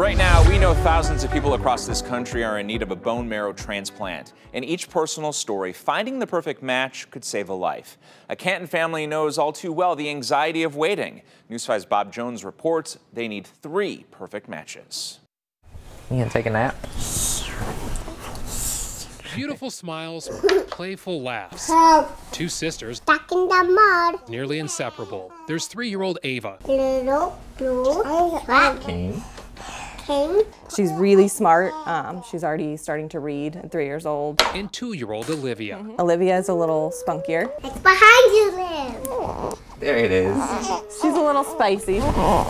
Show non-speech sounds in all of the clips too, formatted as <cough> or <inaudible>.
Right now, we know thousands of people across this country are in need of a bone marrow transplant. In each personal story, finding the perfect match could save a life. A Canton family knows all too well the anxiety of waiting. News 5's Bob Jones reports they need three perfect matches. You gonna take a nap? Beautiful smiles, playful laughs. Help. Two sisters, Stuck in the mud. nearly inseparable. There's three-year-old Ava, Little blue rat King. king. She's really smart. Um, she's already starting to read at three years old. and two-year-old Olivia. Olivia is a little spunkier. It's behind you, Liv. There it is. She's a little spicy.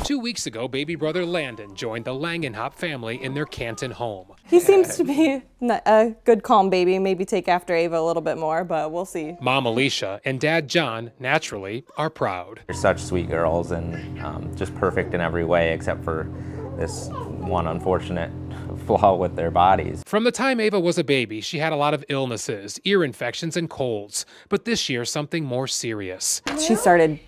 Two weeks ago, baby brother Landon joined the Langenhop family in their Canton home. He seems to be a good, calm baby. Maybe take after Ava a little bit more, but we'll see. Mom Alicia and dad John, naturally, are proud. They're such sweet girls and um, just perfect in every way except for this one unfortunate <laughs> flaw with their bodies. From the time Ava was a baby, she had a lot of illnesses, ear infections, and colds. But this year, something more serious. She started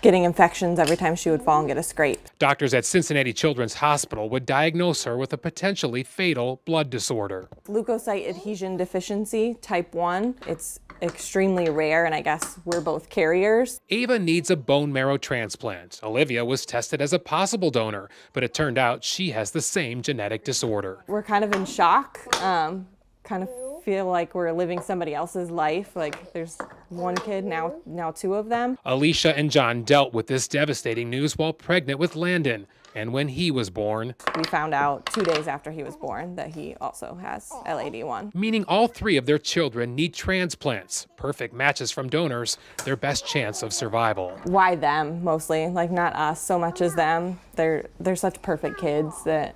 getting infections every time she would fall and get a scrape. Doctors at Cincinnati Children's Hospital would diagnose her with a potentially fatal blood disorder. Leukocyte adhesion deficiency, type 1. It's extremely rare, and I guess we're both carriers. Ava needs a bone marrow transplant. Olivia was tested as a possible donor, but it turned out she has the same genetic disorder. We're kind of in shock, um, kind of feel like we're living somebody else's life. Like there's one kid, now, now two of them. Alicia and John dealt with this devastating news while pregnant with Landon. And when he was born, We found out two days after he was born that he also has LAD1. meaning all three of their children need transplants, perfect matches from donors, their best chance of survival. Why them mostly? Like not us so much as them. They're they're such perfect kids that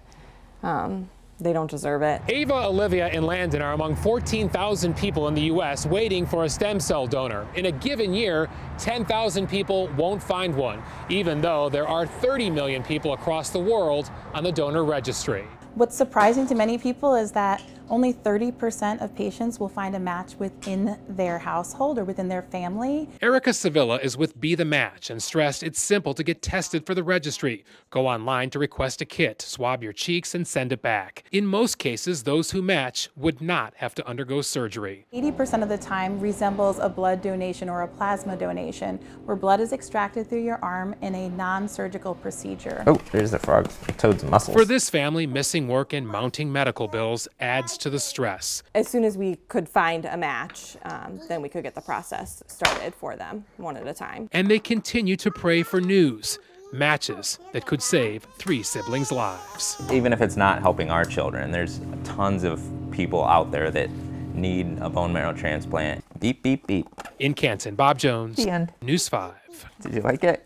um, they don't deserve it. Ava, Olivia, and Landon are among 14,000 people in the U.S. waiting for a stem cell donor. In a given year, 10,000 people won't find one, even though there are 30 million people across the world on the donor registry. What's surprising to many people is that only 30% of patients will find a match within their household or within their family. Erica Sevilla is with Be the Match and stressed it's simple to get tested for the registry. Go online to request a kit, swab your cheeks, and send it back. In most cases, those who match would not have to undergo surgery. 80% of the time resembles a blood donation or a plasma donation, where blood is extracted through your arm in a non-surgical procedure. Oh, there's the frog. Toad's muscles. For this family, missing work and mounting medical bills adds to the stress. As soon as we could find a match, um, then we could get the process started for them one at a time. And they continue to pray for news, matches that could save three siblings' lives. Even if it's not helping our children, there's tons of people out there that need a bone marrow transplant. Beep, beep, beep. In Canton, Bob Jones, The end. News 5. Did you like it?